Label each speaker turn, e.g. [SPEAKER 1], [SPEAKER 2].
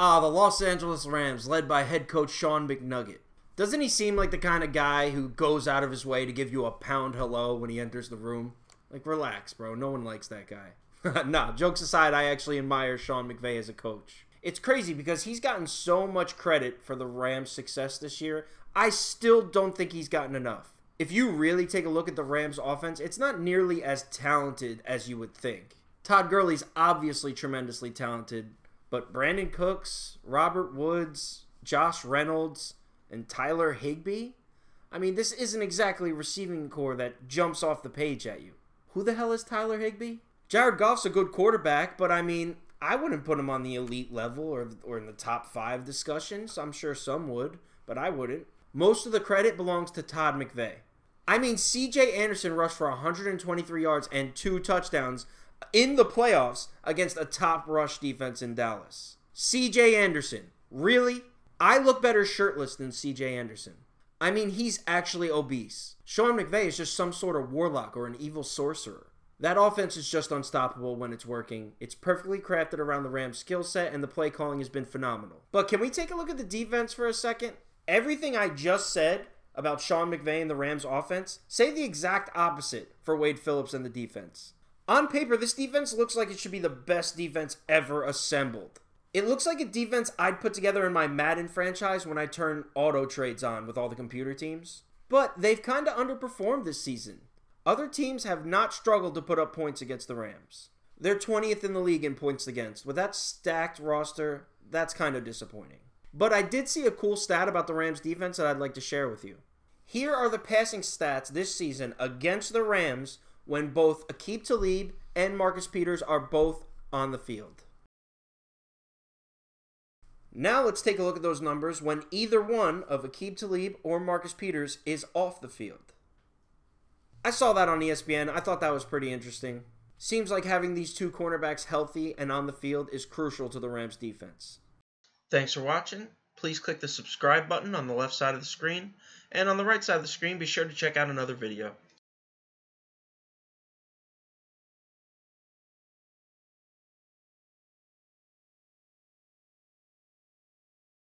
[SPEAKER 1] Ah, the Los Angeles Rams, led by head coach Sean McNugget. Doesn't he seem like the kind of guy who goes out of his way to give you a pound hello when he enters the room? Like, relax, bro. No one likes that guy. nah, jokes aside, I actually admire Sean McVay as a coach. It's crazy because he's gotten so much credit for the Rams' success this year. I still don't think he's gotten enough. If you really take a look at the Rams' offense, it's not nearly as talented as you would think. Todd Gurley's obviously tremendously talented, but Brandin Cooks, Robert Woods, Josh Reynolds, and Tyler Higbee? I mean, this isn't exactly receiving corps that jumps off the page at you. Who the hell is Tyler Higbee? Jared Goff's a good quarterback, but I mean, I wouldn't put him on the elite level or, or in the top five discussions. I'm sure some would, but I wouldn't. Most of the credit belongs to Todd McVay. I mean, CJ Anderson rushed for 123 yards and two touchdowns in the playoffs against a top rush defense in Dallas. CJ Anderson, really? I look better shirtless than CJ Anderson. I mean, he's actually obese. Sean McVay is just some sort of warlock or an evil sorcerer. That offense is just unstoppable when it's working. It's perfectly crafted around the Rams' skill set, and the play calling has been phenomenal. But can we take a look at the defense for a second? Everything I just said about Sean McVay and the Rams' offense, say the exact opposite for Wade Phillips and the defense. On paper, this defense looks like it should be the best defense ever assembled. It looks like a defense I'd put together in my Madden franchise when I turn auto trades on with all the computer teams. But they've kind of underperformed this season. Other teams have not struggled to put up points against the Rams. They're 20th in the league in points against. With that stacked roster, that's kind of disappointing. But I did see a cool stat about the Rams defense that I'd like to share with you. Here are the passing stats this season against the Rams when both Aqib Talib and Marcus Peters are both on the field. Now let's take a look at those numbers when either one of Aqib Talib or Marcus Peters is off the field. I saw that on ESPN. I thought that was pretty interesting. Seems like having these two cornerbacks healthy and on the field is crucial to the Rams defense. Thanks for watching. Please click the subscribe button on the left side of the screen, and on the right side of the screen, be sure to check out another video.